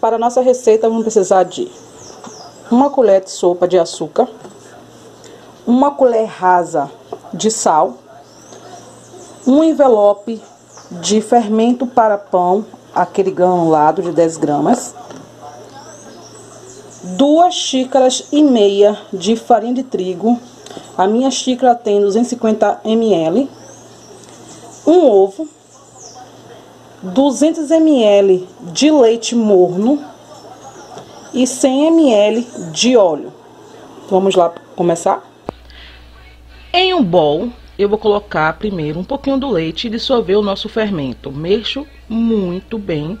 Para nossa receita, vamos precisar de uma colher de sopa de açúcar, uma colher rasa de sal, um envelope de fermento para pão, aquele granulado de 10 gramas, duas xícaras e meia de farinha de trigo, a minha xícara tem 250 ml, um ovo, 200 ml de leite morno e 100 ml de óleo. Vamos lá começar? Em um bol, eu vou colocar primeiro um pouquinho do leite e dissolver o nosso fermento. Mexo muito bem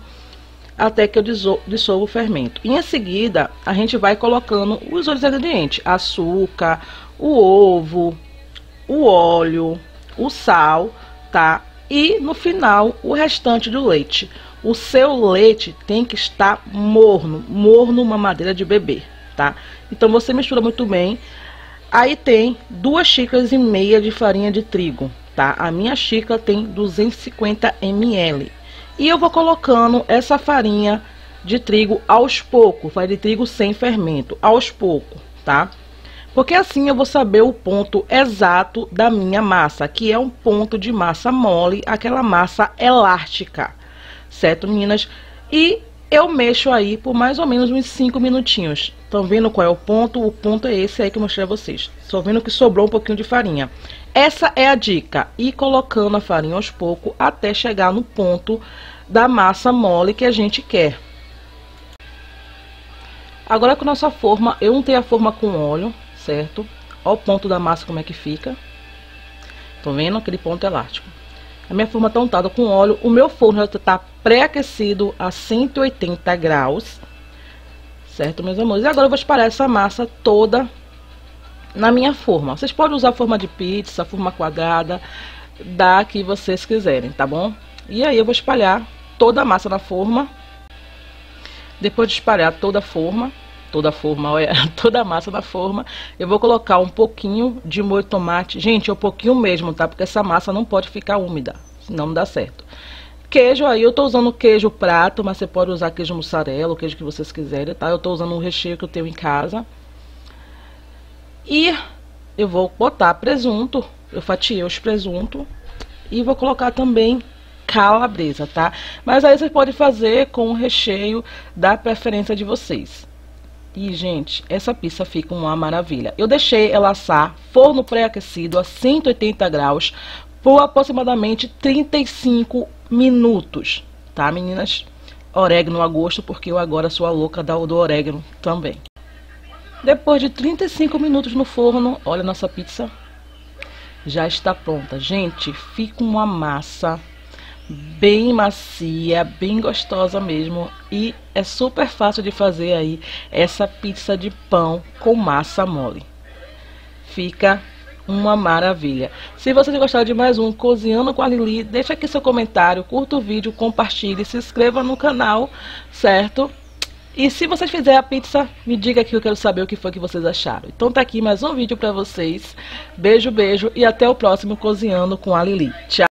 até que eu dissolvo o fermento. E em seguida, a gente vai colocando os outros ingredientes: açúcar, o ovo, o óleo, o sal, tá? E no final, o restante do leite. O seu leite tem que estar morno, morno uma madeira de bebê, tá? Então você mistura muito bem. Aí tem duas xícaras e meia de farinha de trigo, tá? A minha xícara tem 250 ml. E eu vou colocando essa farinha de trigo aos poucos, farinha de trigo sem fermento, aos poucos, tá? Porque assim eu vou saber o ponto exato da minha massa, que é um ponto de massa mole, aquela massa elástica, certo, meninas? E eu mexo aí por mais ou menos uns 5 minutinhos. Estão vendo qual é o ponto? O ponto é esse aí que eu mostrei a vocês. Estou vendo que sobrou um pouquinho de farinha. Essa é a dica. Ir colocando a farinha aos poucos até chegar no ponto da massa mole que a gente quer. Agora com nossa forma, eu untei a forma com óleo certo? Olha o ponto da massa como é que fica. Estão vendo? Aquele ponto elástico. A minha forma está untada com óleo. O meu forno já está pré-aquecido a 180 graus. Certo, meus amores? E agora eu vou espalhar essa massa toda na minha forma. Vocês podem usar forma de pizza, forma quadrada, da que vocês quiserem, tá bom? E aí eu vou espalhar toda a massa na forma. Depois de espalhar toda a forma, toda a forma, olha, toda a massa da forma. Eu vou colocar um pouquinho de molho de tomate. Gente, é um pouquinho mesmo, tá? Porque essa massa não pode ficar úmida, senão não dá certo. Queijo aí, eu tô usando queijo prato, mas você pode usar queijo mussarela, o queijo que vocês quiserem, tá? Eu tô usando um recheio que eu tenho em casa. E eu vou botar presunto, eu fatiei os presunto e vou colocar também calabresa, tá? Mas aí vocês podem fazer com o recheio da preferência de vocês. E, gente, essa pizza fica uma maravilha. Eu deixei ela assar, forno pré-aquecido a 180 graus, por aproximadamente 35 minutos, tá, meninas? Orégano a gosto, porque eu agora sou a louca do orégano também. Depois de 35 minutos no forno, olha a nossa pizza. Já está pronta. Gente, fica uma massa bem macia, bem gostosa mesmo e é super fácil de fazer aí essa pizza de pão com massa mole. Fica uma maravilha. Se vocês gostaram de mais um Cozinhando com a Lili, deixa aqui seu comentário, curta o vídeo, compartilhe, se inscreva no canal, certo? E se vocês fizerem a pizza, me diga que eu quero saber o que foi que vocês acharam. Então tá aqui mais um vídeo pra vocês. Beijo, beijo e até o próximo Cozinhando com a Lili. Tchau!